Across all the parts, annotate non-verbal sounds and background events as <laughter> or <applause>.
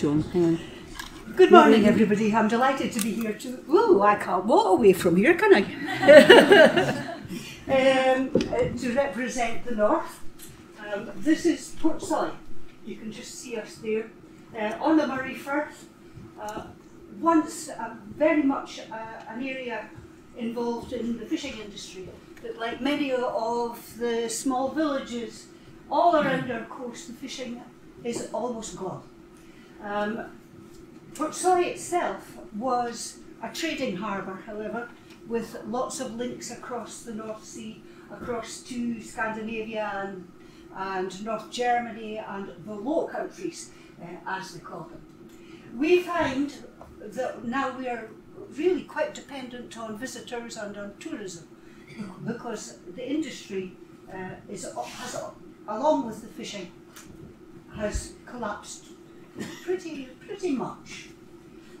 Hang on. Good morning, everybody. I'm delighted to be here too. Ooh, I can't walk away from here, can I? <laughs> um, uh, to represent the north. Um, this is Portsoy. You can just see us there uh, on the Moray Firth. Uh, once uh, very much uh, an area involved in the fishing industry, but like many of the small villages all around our coast, the fishing is almost gone. Um, Portsoy itself was a trading harbour, however, with lots of links across the North Sea, across to Scandinavia and, and North Germany and the Low Countries, uh, as they call them. We find that now we are really quite dependent on visitors and on tourism because the industry uh, is, has, along with the fishing, has collapsed pretty, pretty much.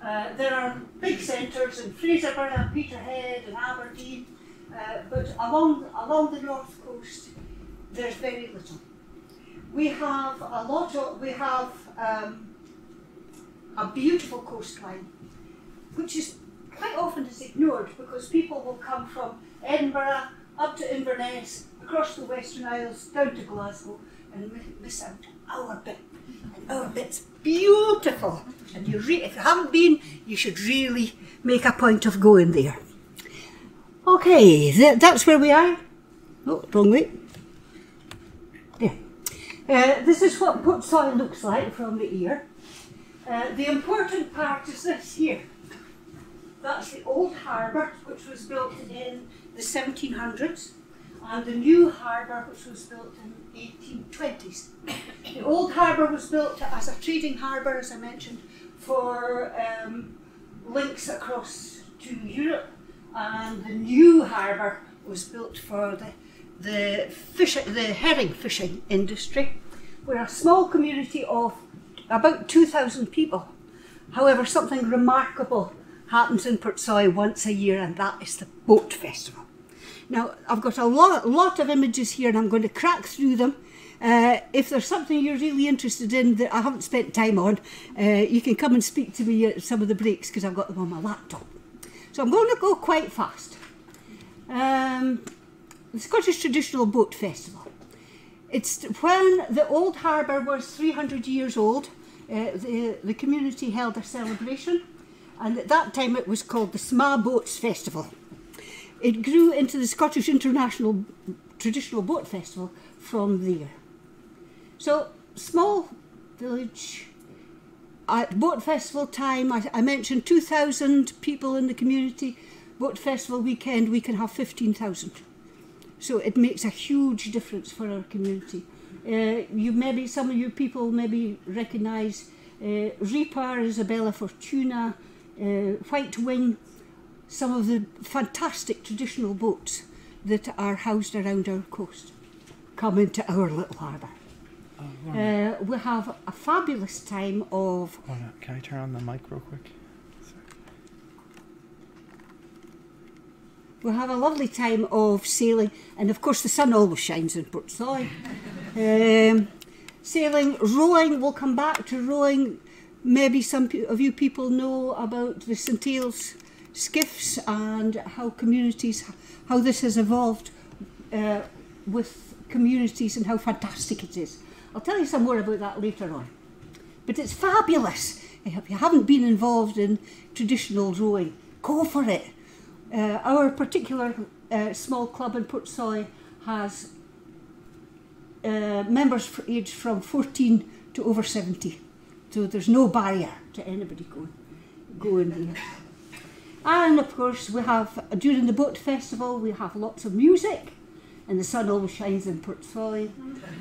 Uh, there are big centres in Fraserburgh, and Peterhead and Aberdeen, uh, but along, along the north coast there's very little. We have a lot of, we have um, a beautiful coastline, which is quite often is ignored because people will come from Edinburgh up to Inverness, across the Western Isles, down to Glasgow, and miss out our bit. Our bit's beautiful. And you if you haven't been, you should really make a point of going there. Okay, th that's where we are. Oh, wrong way. There. Uh, this is what Portsoy looks like from the ear. Uh, the important part is this here. That's the old harbour, which was built in the 1700s, and the new harbour, which was built in the 1820s. The old harbour was built as a trading harbour, as I mentioned, for um, links across to Europe, and the new harbour was built for the the fish, the herring fishing industry. We're a small community of about 2,000 people. However, something remarkable happens in Portsoy once a year, and that is the boat festival. Now, I've got a lot, lot of images here, and I'm going to crack through them. Uh, if there's something you're really interested in that I haven't spent time on, uh, you can come and speak to me at some of the breaks because I've got them on my laptop. So I'm going to go quite fast. Um, the Scottish Traditional Boat Festival. It's when the old harbour was 300 years old, uh, the, the community held a celebration and at that time it was called the Sma Boats Festival. It grew into the Scottish International Traditional Boat Festival from there. So, small village, at boat festival time, I, I mentioned 2,000 people in the community. Boat festival weekend, we can have 15,000. So it makes a huge difference for our community. Uh, you maybe some of you people maybe recognise uh, Reaper, Isabella Fortuna, uh, White Wing, some of the fantastic traditional boats that are housed around our coast come into our little harbour. Oh, uh, we have a fabulous time of. Oh, no. Can I turn on the mic real quick? We have a lovely time of sailing, and of course the sun always shines in Portsoy. um, sailing, rowing. We'll come back to rowing. Maybe some of you people know about the St Ailes skiffs and how communities, how this has evolved uh, with communities and how fantastic it is. I'll tell you some more about that later on. But it's fabulous. If you haven't been involved in traditional rowing, go for it. Uh, our particular uh, small club in Portsoy has uh, members aged from 14 to over 70. So there's no barrier to anybody going, going. And of course, we have, during the boat festival, we have lots of music, and the sun always shines in Portsoy.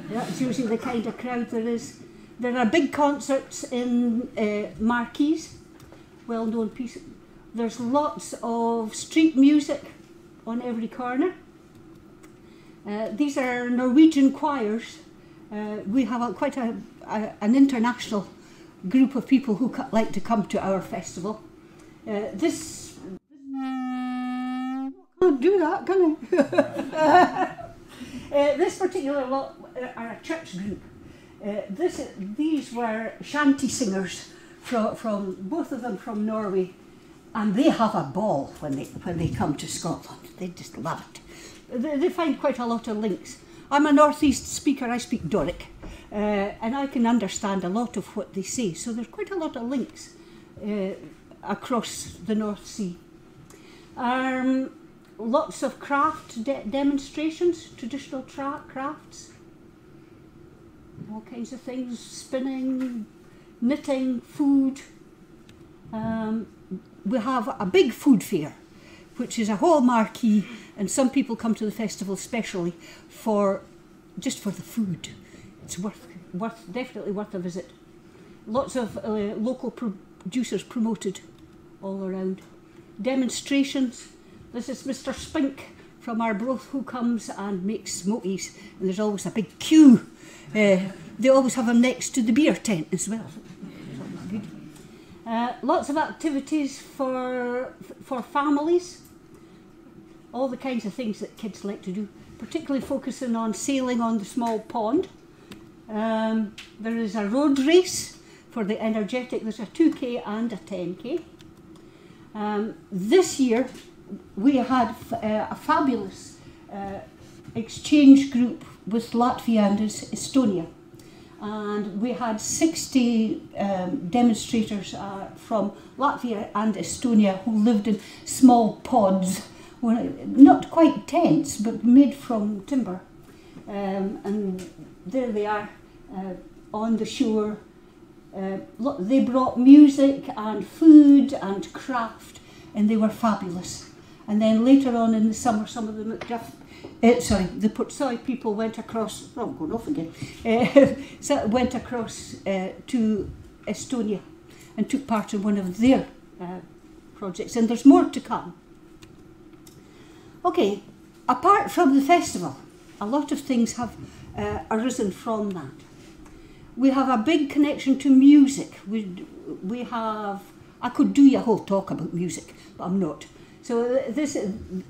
That's usually the kind of crowd there is. There are big concerts in uh, Marquees, well known piece. There's lots of street music on every corner. Uh, these are Norwegian choirs. Uh, we have a, quite a, a, an international group of people who like to come to our festival. Uh, this can't do that, can I? <laughs> uh, this particular lot are a church group. Uh, this, these were shanty singers from, from both of them from Norway, and they have a ball when they when they come to Scotland. They just love it. They, they find quite a lot of links. I'm a northeast speaker. I speak Doric, uh, and I can understand a lot of what they say. So there's quite a lot of links uh, across the North Sea. Um, lots of craft de demonstrations, traditional crafts, all kinds of things, spinning, knitting, food. Um, we have a big food fair, which is a whole marquee, and some people come to the festival specially for just for the food. It's worth, worth definitely worth a visit. Lots of uh, local producers promoted all around. Demonstrations. This is Mr. Spink from Arbroath who comes and makes smokies, and there's always a big queue. Uh, they always have them next to the beer tent as well. Uh, lots of activities for for families. All the kinds of things that kids like to do, particularly focusing on sailing on the small pond. Um, there is a road race for the energetic. There's a 2k and a 10k. Um, this year we had uh, a fabulous uh, exchange group with Latvia and Estonia and we had 60 um, demonstrators uh, from Latvia and Estonia who lived in small pods, not quite tents, but made from timber. Um, and there they are uh, on the shore. Uh, they brought music and food and craft, and they were fabulous. And then later on in the summer, some of them uh, sorry, the Portsoy people went across, oh, I'm going off again, <laughs> uh, went across uh, to Estonia and took part in one of their uh, projects, and there's more to come. Okay, apart from the festival, a lot of things have uh, arisen from that. We have a big connection to music. We, we have, I could do a whole talk about music, but I'm not. So this,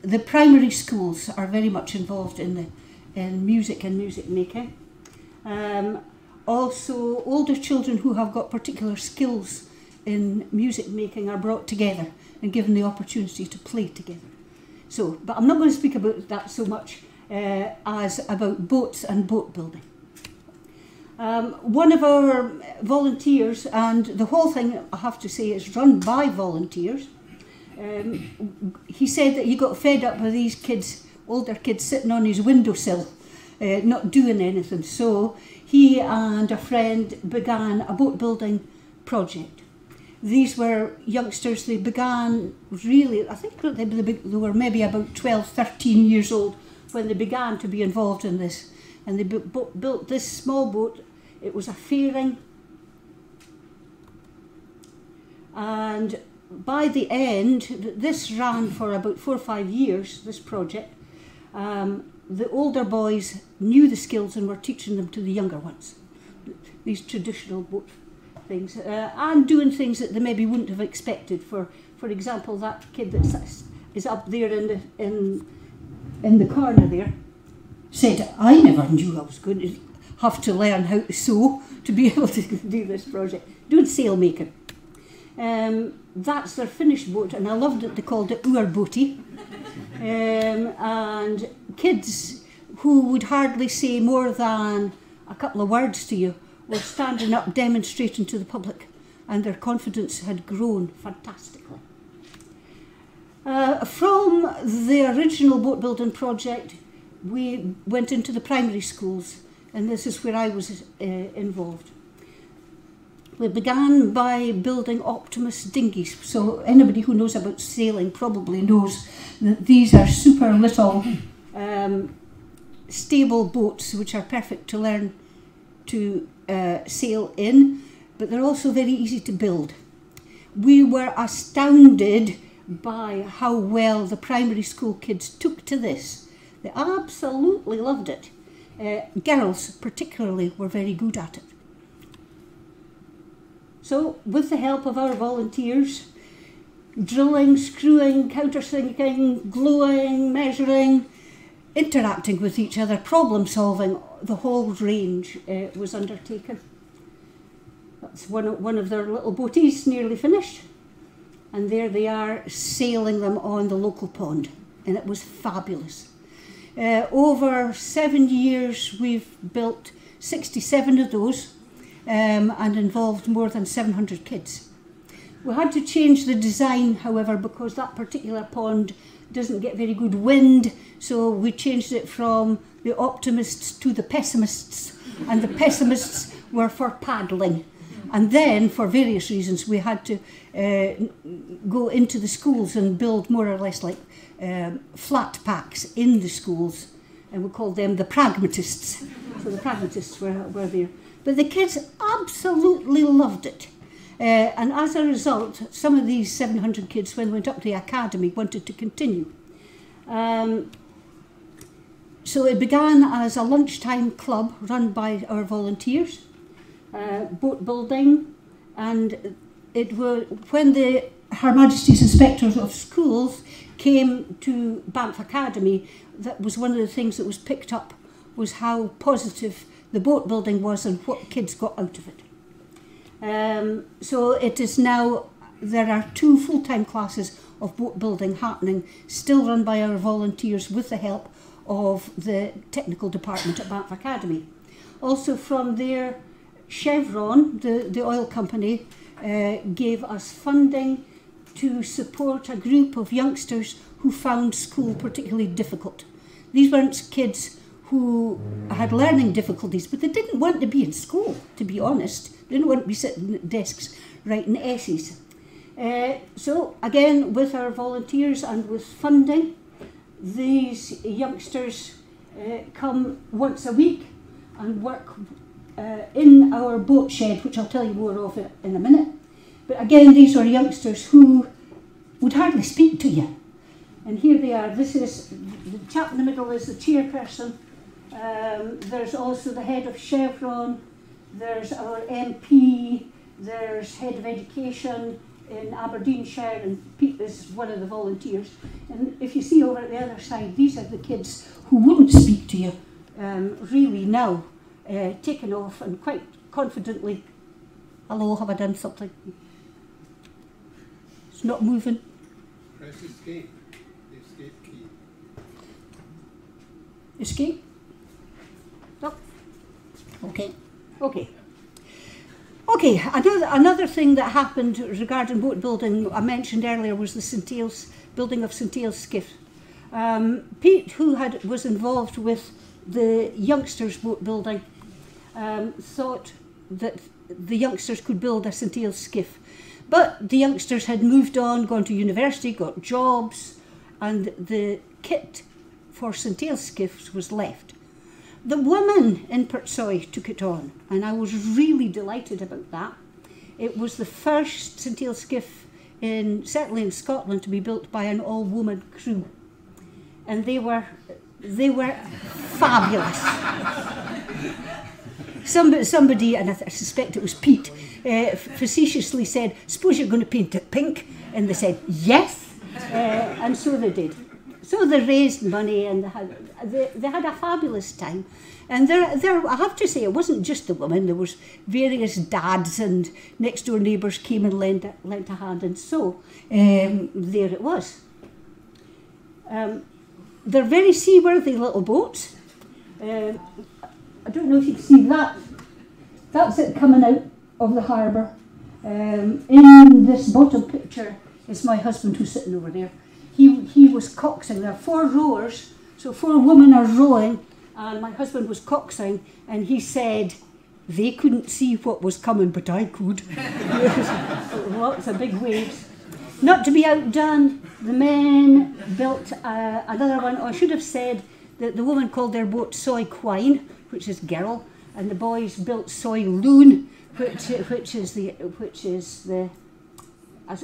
the primary schools are very much involved in the in music and music making. Um, also, older children who have got particular skills in music making are brought together and given the opportunity to play together. So, but I'm not going to speak about that so much uh, as about boats and boat building. Um, one of our volunteers, and the whole thing I have to say is run by volunteers, um, he said that he got fed up with these kids, older kids, sitting on his windowsill, uh, not doing anything. So he and a friend began a boat building project. These were youngsters, they began really, I think they, were maybe about 12, 13 years old when they began to be involved in this. And they built this small boat. It was a fairing. And by the end, this ran for about four or five years, this project. Um, the older boys knew the skills and were teaching them to the younger ones, these traditional boat things, uh, and doing things that they maybe wouldn't have expected. For for example, that kid that is up there in the in in the corner there said, "I never knew I was going to have to learn how to sew to be <laughs> able to do this project, doing sail making." Um, that's their finished boat, and I loved it. They called it Ur Booty. Um, and kids who would hardly say more than a couple of words to you were standing up demonstrating to the public, and their confidence had grown fantastically. Uh, from the original boat building project, we went into the primary schools, and this is where I was uh, involved. We began by building Optimist dinghies. So anybody who knows about sailing probably knows that these are super little um, stable boats which are perfect to learn to uh, sail in, but they're also very easy to build. We were astounded by how well the primary school kids took to this. They absolutely loved it. Uh, girls particularly were very good at it. So, with the help of our volunteers, drilling, screwing, countersinking, gluing, measuring, interacting with each other, problem solving, the whole range uh, was undertaken. that's one of, one of their little boaties nearly finished. And there they are sailing them on the local pond. And it was fabulous. Uh, over seven years, we've built 67 of those um, and involved more than 700 kids. We had to change the design, however, because that particular pond doesn't get very good wind, so we changed it from the optimists to the pessimists, and the pessimists were for paddling. And then, for various reasons, we had to uh, go into the schools and build more or less like um, flat packs in the schools, and we called them the pragmatists. So the pragmatists were, were there. But the kids absolutely loved it. Uh, and as a result, some of these 700 kids, when they went up to the academy, wanted to continue. Um, so it began as a lunchtime club run by our volunteers, uh, boat building, and it was when the Her Majesty's Inspectors of Schools came to Banff Academy, that was one of the things that was picked up was how positive the boat building was and what kids got out of it. Um, so it is now, there are two full-time classes of boat building happening, still run by our volunteers with the help of the technical department at Banff Academy. Also from there, Chevron, the, the oil company, uh, gave us funding to support a group of youngsters who found school particularly difficult. These weren't kids who had learning difficulties, but they didn't want to be in school, to be honest. They didn't want to be sitting at desks writing essays. Uh, so, again, with our volunteers and with funding, these youngsters uh, come once a week and work uh, in our boat shed, which I'll tell you more of in a minute. But again, these are youngsters who would hardly speak to you. And here they are. This is the chap in the middle is the chairperson um, there's also the head of Chevron, there's our MP, there's head of education in Aberdeenshire, and Pete is one of the volunteers. And if you see over at the other side, these are the kids who wouldn't speak to you um, really now, uh, taken off and quite confidently, hello, have I done something? It's not moving. Press escape. The escape key. Escape? Okay. Okay. Okay, another, another thing that happened regarding boat building I mentioned earlier was the St Ailes, building of St Ailes skiff. Um, Pete, who had was involved with the youngsters boat building, um, thought that the youngsters could build a St Ailes skiff. But the youngsters had moved on, gone to university, got jobs, and the kit for St Ailes skiffs was left. The woman in Portsoy took it on, and I was really delighted about that. It was the first St Ailes skiff in certainly in Scotland to be built by an all-woman crew, and they were they were fabulous. Somebody, somebody, and I, I suspect it was Pete, uh, facetiously said, "Suppose you're going to paint it pink," and they said, "Yes," uh, and so they did. So they raised money and they had, they, they had a fabulous time. And there, there, I have to say, it wasn't just the women. There was various dads and next door neighbours came and lent, lent a hand, and so um, there it was. Um, they're very seaworthy little boats. Um, I don't know if you can see that. That's it coming out of the harbour. Um, in this bottom picture is my husband who's sitting over there he, he was coxing. There are four rowers, so four women are rowing, and my husband was coxing, and he said, they couldn't see what was coming, but I could. <laughs> Lots of big waves. Not to be outdone, the men built uh, another one. I should have said that the woman called their boat Soy Quine, which is girl, and the boys built Soy Loon, which, which is the which is the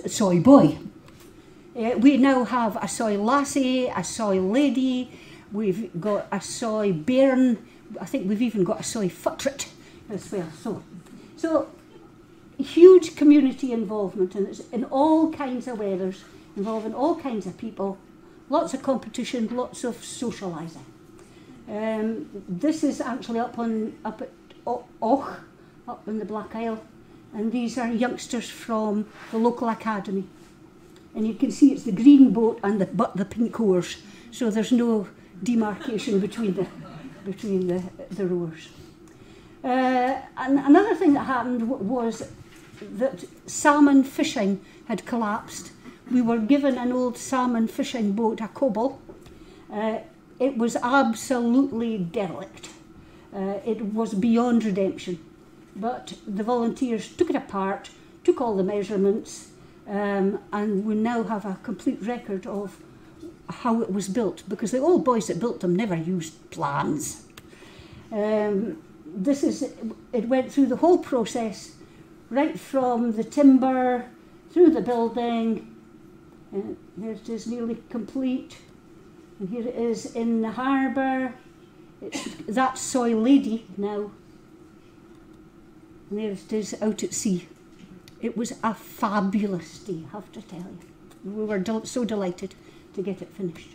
soy boy. Uh, we now have a soy lassie, a soy lady, we've got a soy bairn, I think we've even got a soy futret as well. So, so huge community involvement and it's in all kinds of weathers, involving all kinds of people, lots of competition, lots of socialising. Um, this is actually up on up at Avoch, up in the Black Isle, and these are youngsters from the local academy. And you can see it's the green boat and the, but the pink oars, so there's no demarcation between the, between the, the rowers. Uh, and another thing that happened was that salmon fishing had collapsed. We were given an old salmon fishing boat, a cobble. Uh, it was absolutely derelict. Uh, it was beyond redemption. But the volunteers took it apart, took all the measurements, um, and we now have a complete record of how it was built because the old boys that built them never used plans. Um, this is it went through the whole process, right from the timber through the building. And there it is, nearly complete. And here it is in the harbour. It's that soy lady now. And there it is out at sea. It was a fabulous day, I have to tell you. We were del- so delighted to get it finished.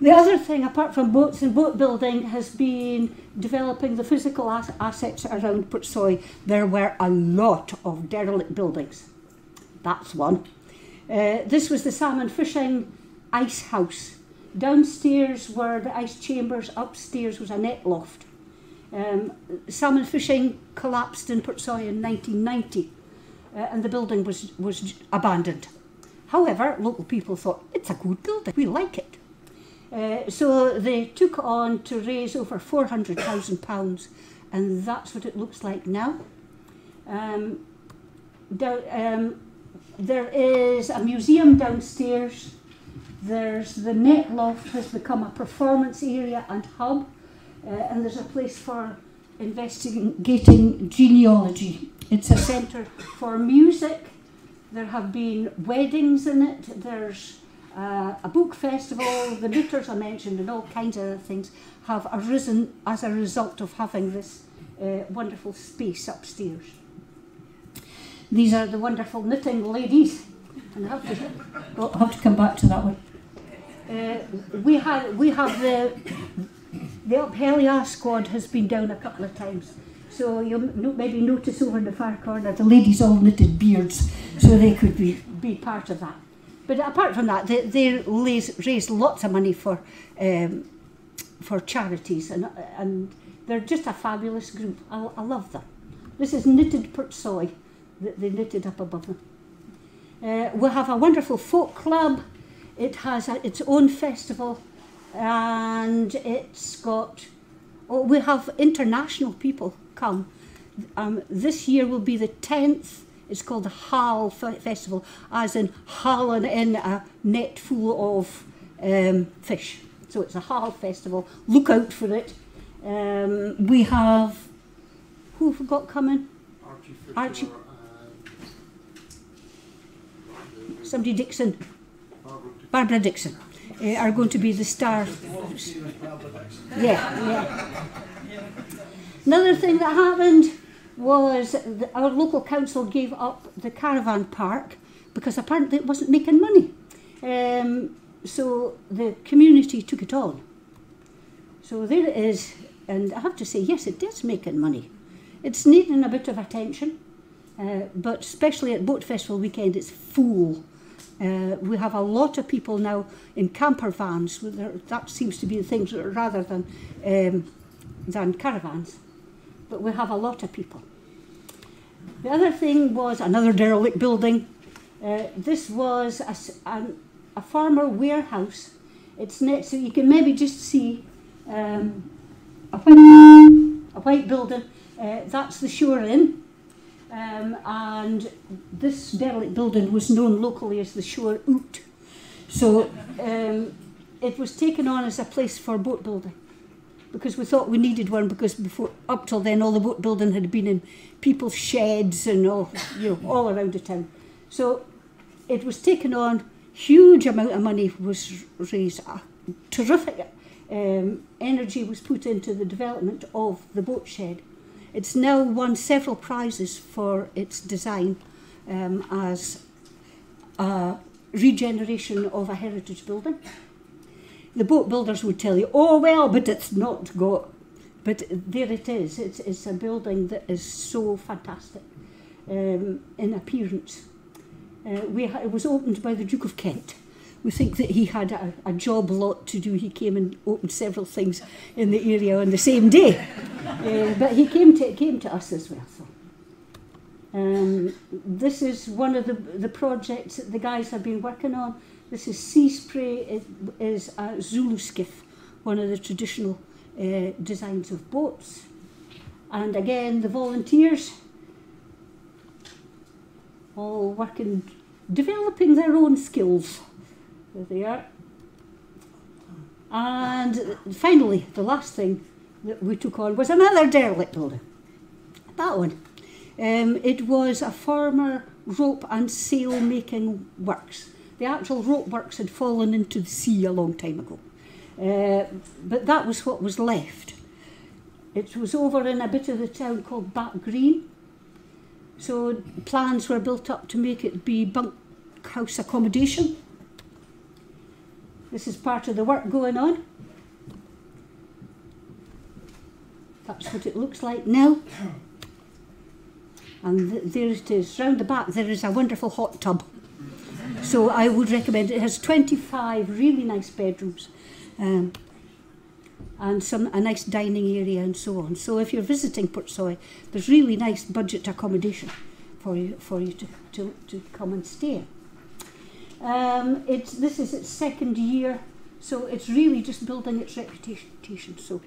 The other thing, apart from boats and boat building, has been developing the physical as- assets around Portsoy. There were a lot of derelict buildings. That's one. Uh, this was the salmon fishing ice house. Downstairs were the ice chambers, upstairs was a net loft. Um, salmon fishing collapsed in Portsoy in 1990 uh, and the building was, was abandoned. However, local people thought it's a good building, we like it. Uh, so they took on to raise over £400,000 and that's what it looks like now. Um, down, um, there is a museum downstairs. There's the net loft has become a performance area and hub, uh, and there's a place for investigating genealogy. It's a centre for music. There have been weddings in it. There's uh, a book festival. The knitters I mentioned and all kinds of other things have arisen as a result of having this uh, wonderful space upstairs. These are the wonderful knitting ladies. And I have to, have to come back to that one. Uh, we have we have the the Up Helly Aa squad has been down a couple of times. So you'll maybe notice over in the far corner the ladies all knitted beards, so they could be, be part of that. But apart from that, they, they raise, raise lots of money for um, for charities, and and they're just a fabulous group. I, I love them. This is knitted Portsoy that they knitted up above them. Uh, we have a wonderful folk club. It has a, its own festival, and it's got. Oh, we have international people come. Um, this year will be the tenth. It's called the Hal Festival, as in hauling in a net full of um, fish. So it's a Hal Festival. Look out for it. Um, we have. Who have we got coming? Archie Fisher. Archie- uh, Somebody Dickson. Barbara Dick- Barbara Dickson uh, are going to be the star. Yeah, yeah. Another thing that happened was the, our local council gave up the caravan park because apparently it wasn't making money. Um, so the community took it on. So there it is, and I have to say, yes, it is making money. It's needing a bit of attention, uh, but especially at Boat Festival weekend, it's full. Uh, we have a lot of people now in camper vans. That seems to be the things rather than um, than caravans. But we have a lot of people. The other thing was another derelict building. Uh, this was a, an- a farmer warehouse. It's next, so you can maybe just see um, a, white, a white building. Uh, that's the Shore Inn. Um, and this derelict building was known locally as the Shore Oot. So um, it was taken on as a place for boat building because we thought we needed one because before up till then all the boat building had been in people's sheds and all you know all around the town. So it was taken on. Huge amount of money was raised. A terrific um, energy was put into the development of the boat shed. It's now won several prizes for its design um, as a regeneration of a heritage building. The boat builders would tell you, oh well, but it's not got. But there it is. It's, it's a building that is so fantastic. um, in appearance. Uh, we it was opened by the Duke of Kent. We think that he had a, a job lot to do. He came and opened several things in the area on the same day. uh, <laughs> but he came to, came to us as well. So. Um, this is one of the, the projects that the guys have been working on. This is Sea Spray, it is a Zulu skiff, one of the traditional uh, designs of boats. And again, the volunteers all working, developing their own skills. There they are. And finally, the last thing that we took on was another derelict building. That one. Um, it was a former rope and sail making works. The actual rope works had fallen into the sea a long time ago. Uh, but that was what was left. It was over in a bit of the town called Back Green. So plans were built up to make it be bunk house accommodation. This is part of the work going on. That's what it looks like now. And th- there it is. Round the back there is a wonderful hot tub. So I would recommend it. It has 25 really nice bedrooms. Um, and some a nice dining area and so on. So if you're visiting Portsoy, there's really nice budget accommodation for you for you to, to, to come and stay. Um, this is its second year, so it's really just building its reputation. So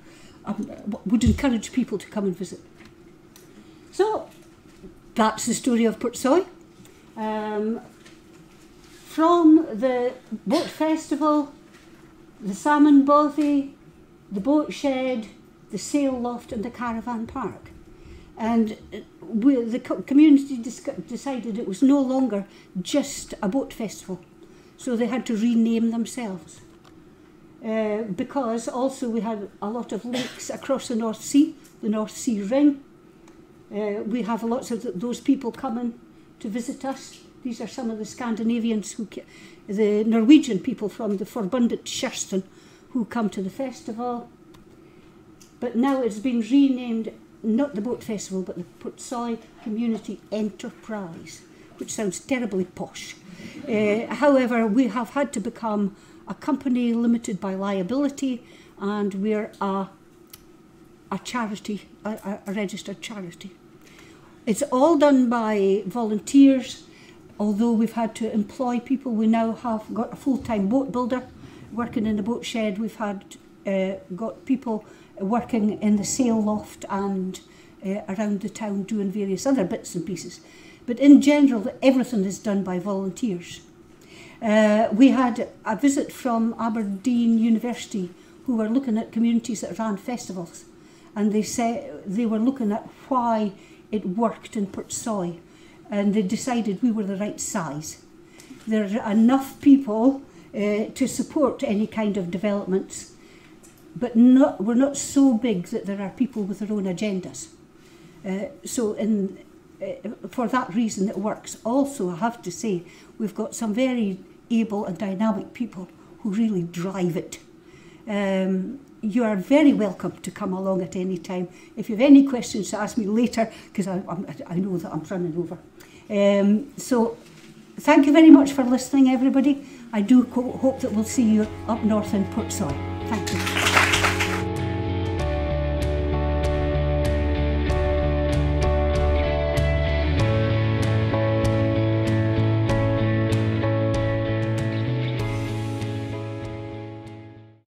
I um, would encourage people to come and visit. So that's the story of Portsoy. Um, from the boat festival, the salmon bothy, the boat shed, the sail loft, and the caravan park. And uh, we, the co- community decided it was no longer just a boat festival, so they had to rename themselves. Uh, because also we had a lot of links across the North Sea, the North Sea Ring. Uh, we have lots of th- those people coming to visit us. These are some of the Scandinavians who, the Norwegian people from the Forbundet Kysten who come to the festival. But now it's been renamed not the boat festival, but the Putsai Community Enterprise, which sounds terribly posh. Uh, however, we have had to become a company limited by liability, and we're a, a charity, a, a registered charity. It's all done by volunteers. Although we've had to employ people, we now have got a full-time boat builder working in the boat shed. We've had uh, got people working in the sail loft and uh, around the town doing various other bits and pieces. But in general, everything is done by volunteers. Uh, we had a visit from Aberdeen University who were looking at communities that ran festivals and they said they were looking at why it worked in Portsoy and they decided we were the right size. There are enough people uh, to support any kind of developments but not, we're not so big that there are people with their own agendas. Uh, so in, uh, for that reason it works. Also, I have to say, we've got some very able and dynamic people who really drive it. Um, you are very welcome to come along at any time. If you have any questions to ask me later, because I, I'm- I know that I'm running over. Um, so thank you very much for listening, everybody. I do hope that we'll see you up north in Portsoy. Thank you.